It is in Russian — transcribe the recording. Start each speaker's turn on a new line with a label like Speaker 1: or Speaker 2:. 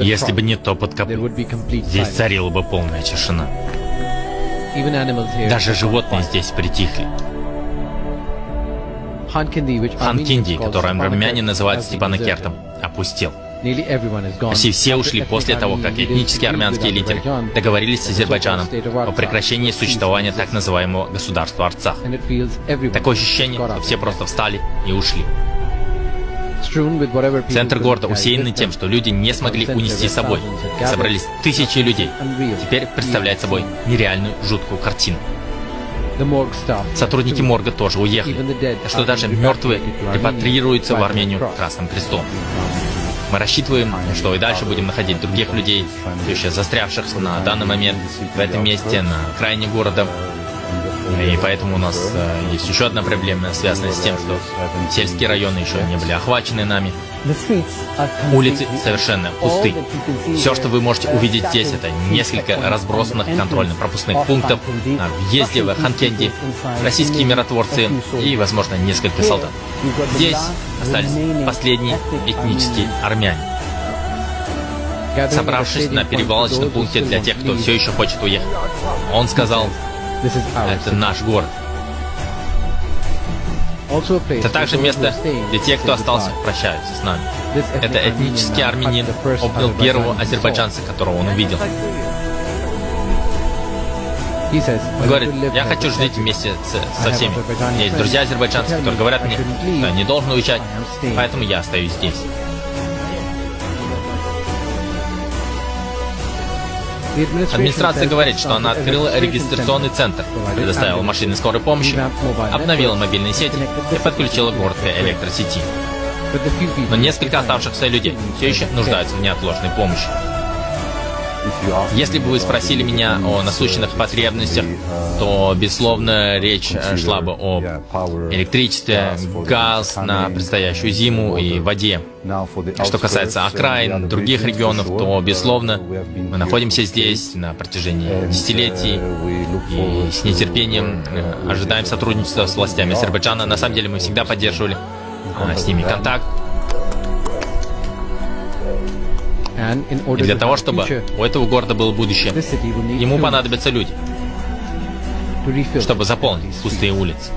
Speaker 1: Если бы не топот копыт, здесь царила бы полная тишина. Даже животные здесь притихли. Ханкинди, который армяне называют Степанакертом, опустел. Почти все ушли после того, как этнические армянские лидеры договорились с Азербайджаном о прекращении существования так называемого государства Арцах. Такое ощущение, что все просто встали и ушли. Центр города усеянный тем, что люди не смогли унести с собой. Собрались тысячи людей. Теперь представляет собой нереальную жуткую картину. Сотрудники морга тоже уехали, что даже мертвые репатриируются в Армению Красным Крестом. Мы рассчитываем, что и дальше будем находить других людей, еще застрявших на данный момент в этом месте, на окраине города. И поэтому у нас э, есть еще одна проблема, связанная с тем, что сельские районы еще не были охвачены нами. Улицы совершенно пусты. Все, что вы можете увидеть здесь, это несколько разбросанных контрольно-пропускных пунктов на въезде в Ханкенди, российские миротворцы и, возможно, несколько солдат. Здесь остались последние этнические армяне. Собравшись на перевалочном пункте для тех, кто все еще хочет уехать, он сказал, это наш город. Это также место, где те, кто остался, прощаются с нами. Это этнический армянин обнял первого азербайджанца, которого он увидел. Он говорит, я хочу жить вместе с, со всеми. У меня есть друзья азербайджанцы, которые говорят мне, что я не должен уезжать, поэтому я остаюсь здесь. Администрация говорит, что она открыла регистрационный центр, предоставила машины скорой помощи, обновила мобильные сети и подключила город к электросети. Но несколько оставшихся людей все еще нуждаются в неотложной помощи. Если бы вы спросили меня о насущных потребностях, то, безусловно, речь шла бы о электричестве, газ на предстоящую зиму и воде. Что касается окраин, других регионов, то, безусловно, мы находимся здесь на протяжении десятилетий и с нетерпением э, ожидаем сотрудничества с властями Азербайджана. На самом деле мы всегда поддерживали а, с ними контакт. И для того, чтобы у этого города было будущее, ему понадобятся люди, чтобы заполнить пустые улицы.